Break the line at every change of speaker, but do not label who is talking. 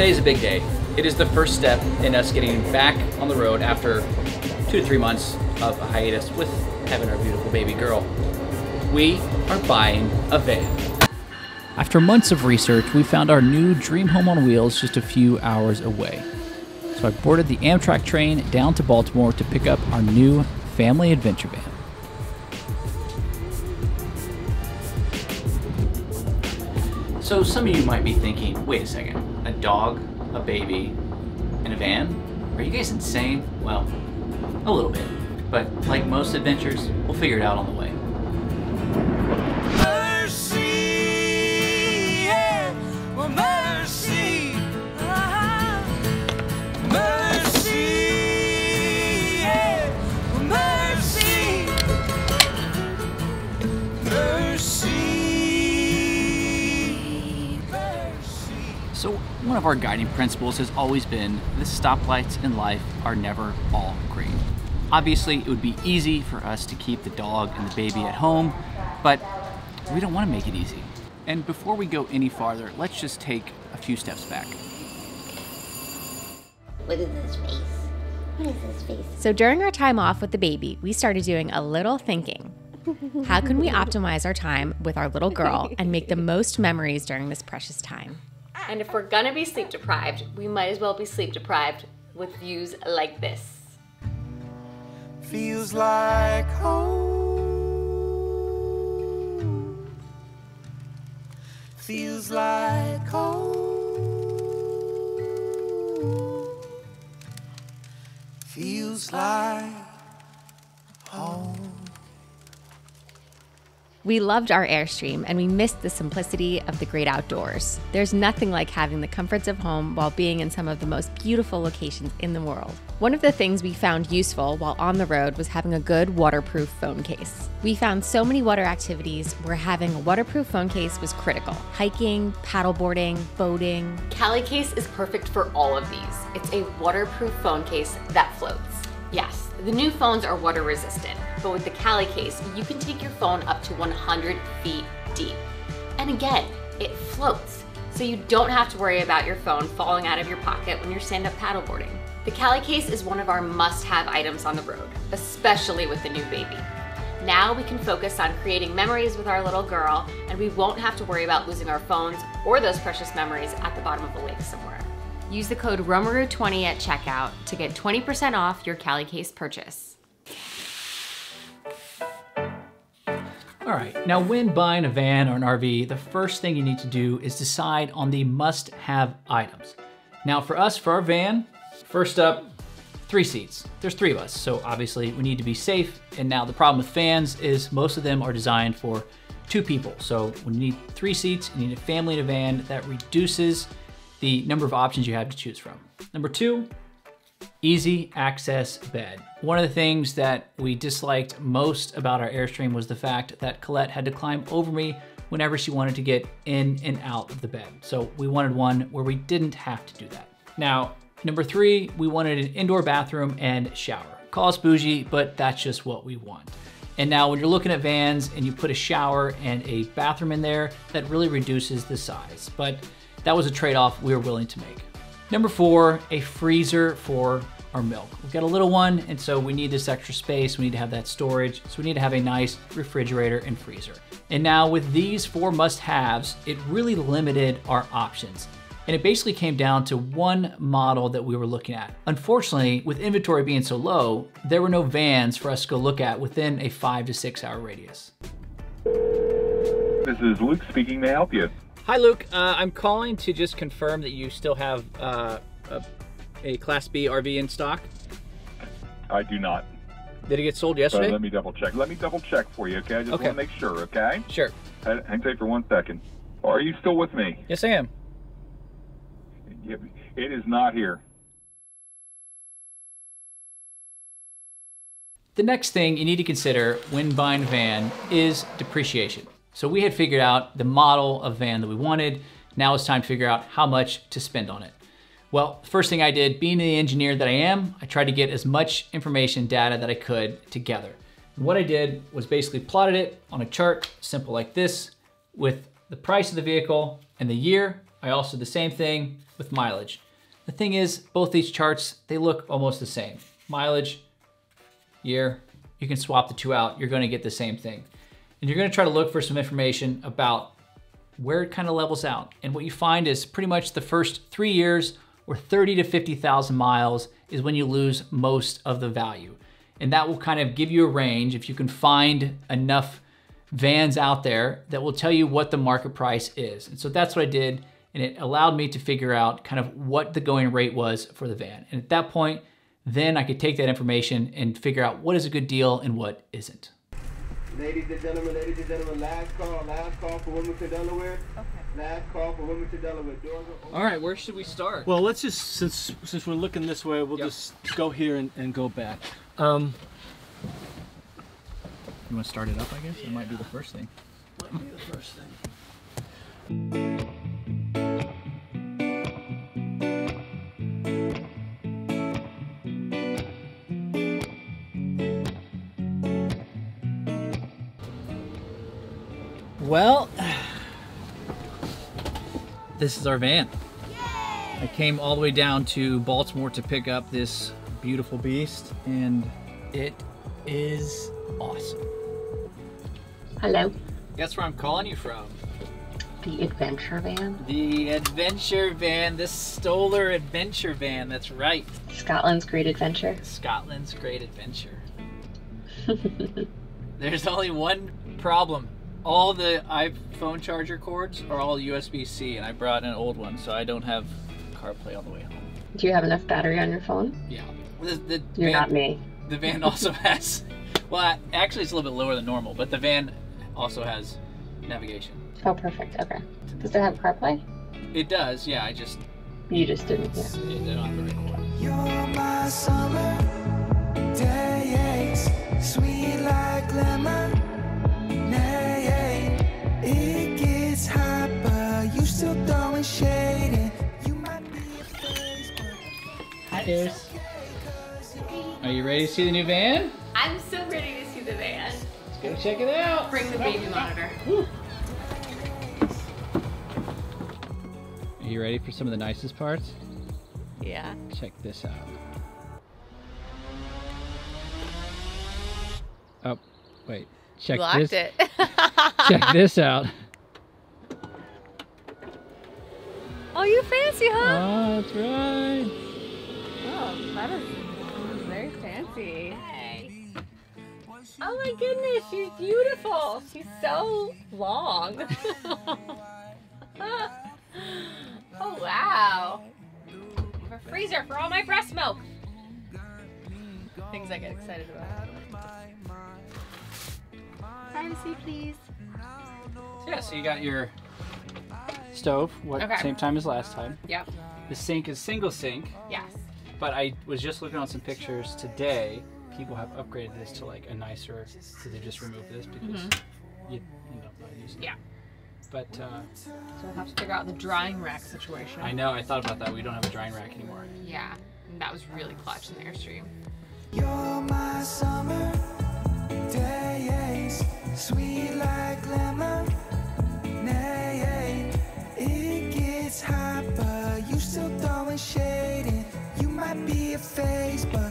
Today's a big day. It is the first step in us getting back on the road after two to three months of a hiatus with having our beautiful baby girl. We are buying a van. After months of research, we found our new dream home on wheels just a few hours away. So I boarded the Amtrak train down to Baltimore to pick up our new family adventure van. So some of you might be thinking, wait a second, dog, a baby, and a van? Are you guys insane? Well, a little bit. But like most adventures, we'll figure it out on the way. So one of our guiding principles has always been the stoplights in life are never all green. Obviously, it would be easy for us to keep the dog and the baby at home, but we don't want to make it easy. And before we go any farther, let's just take a few steps back.
What is this face? What is this face?
So during our time off with the baby, we started doing a little thinking. How can we optimize our time with our little girl and make the most memories during this precious time?
And if we're gonna be sleep deprived, we might as well be sleep deprived with views like this.
Feels like home. Feels like home. Feels like
We loved our Airstream and we missed the simplicity of the great outdoors. There's nothing like having the comforts of home while being in some of the most beautiful locations in the world. One of the things we found useful while on the road was having a good waterproof phone case. We found so many water activities where having a waterproof phone case was critical hiking, paddleboarding, boating.
Cali Case is perfect for all of these. It's a waterproof phone case that floats. Yes, the new phones are water resistant, but with the Cali Case, you can take your phone up to 100 feet deep. And again, it floats, so you don't have to worry about your phone falling out of your pocket when you're stand-up paddleboarding. The Cali Case is one of our must-have items on the road, especially with the new baby. Now we can focus on creating memories with our little girl, and we won't have to worry about losing our phones or those precious memories at the bottom of a lake somewhere. Use the code ROAMAROO20 at checkout to get 20% off your Cali Case purchase.
All right, now when buying a van or an RV, the first thing you need to do is decide on the must-have items. Now for us, for our van, first up, three seats. There's three of us, so obviously we need to be safe. And now the problem with fans is most of them are designed for two people. So when you need three seats, you need a family in a van, that reduces the number of options you have to choose from. Number two, easy access bed. One of the things that we disliked most about our Airstream was the fact that Collette had to climb over me whenever she wanted to get in and out of the bed. So we wanted one where we didn't have to do that. Now, number three, we wanted an indoor bathroom and shower. Call us bougie, but that's just what we want. And now when you're looking at vans and you put a shower and a bathroom in there, that really reduces the size. But that was a trade-off we were willing to make. Number four, a freezer for our milk. We've got a little one, and so we need this extra space. We need to have that storage. So we need to have a nice refrigerator and freezer. And now with these four must-haves, it really limited our options. And it basically came down to one model that we were looking at. Unfortunately, with inventory being so low, there were no vans for us to go look at within a five to six hour radius.
This is Luke speaking. May I help you?
Hi, Luke. Uh, I'm calling to just confirm that you still have uh, a, a Class B RV in stock.
I do not.
Did it get sold
So
yesterday?
let me double check. Let me double check for you, okay? I just
Okay.
want to make sure, okay?
Sure.
Hang hang tight for one second. Are you still with me?
Yes, I am.
It is not here.
The next thing you need to consider when buying a van is depreciation. So we had figured out the model of van that we wanted. Now it's time to figure out how much to spend on it. Well, first thing I did, being the engineer that I am, I tried to get as much information data that I could together. And what I did was basically plotted it on a chart, simple like this, with the price of the vehicle and the year I also did the same thing with mileage. The thing is, both these charts, they look almost the same. Mileage, year, you can swap the two out, you're gonna get the same thing. And you're gonna try to look for some information about where it kind of levels out. And what you find is pretty much the first three years or 30 to 50,000 miles is when you lose most of the value. And that will kind of give you a range if you can find enough vans out there that will tell you what the market price is. And so that's what I did. And it allowed me to figure out kind of what the going rate was for the van. And at that point, then I could take that information and figure out what is a good deal and what isn't.
Ladies and gentlemen, ladies and gentlemen, last call, last call for Wilmington, Delaware. Okay. Last call for Wilmington, Delaware. Doors are open.
All right, where should we start?
Well, let's just since since we're looking this way, we'll
Yep.
just go here and, and go back. Um,
You want to start it up, I guess? It might be the first thing.
might be the first thing.
Well, this is our van. I came all the way down to Baltimore to pick up this beautiful beast, and it is awesome.
Hello,
Guess where I'm calling you from?
the adventure van,
The adventure van, the Stoller adventure van. That's right.
Scotland's Great Adventure.
Scotland's great adventure. There's only one problem. All the iPhone charger cords are all USB-C, and I brought an old one, so I don't have CarPlay on the way home.
Do you have enough battery on your phone?
Yeah. The, the
You're
van,
not me.
The van also has, well, actually it's a little bit lower than normal, but the van also has navigation.
Oh, perfect. Okay. Does it have CarPlay?
It does, yeah. I just
You just didn't. Yeah.
I don't have the right.
You're my summer days, sweet like lemon.
Are you ready to see the new van?
I'm so ready to see the van.
Let's go check it out.
Bring the baby monitor.
Are you ready for some of the nicest parts?
Yeah.
Check this out. Oh, wait. Check
Locked
this.
it.
Check this out.
Oh, you fancy, huh?
Oh, that's right.
That is very fancy. Hey. Oh my goodness, she's beautiful. She's so long. oh wow. A freezer for all my breast milk. Things I get excited about. Privacy, please.
Yeah, so you got your stove, what
Okay.
same time as last time.
Yep.
The sink is single sink,
Yes.
But I was just looking on some pictures today. People have upgraded this to like a nicer. So they just remove this because mm-hmm. you end up not using it.
Yeah.
But uh,
so we'll have to figure out the drying rack situation.
I know. I thought about that. We don't have a drying rack anymore.
Yeah, and that was really clutch in the airstream.
You're my summer days, sweet like lemon. It gets hot, but you still throwing shade be a face, but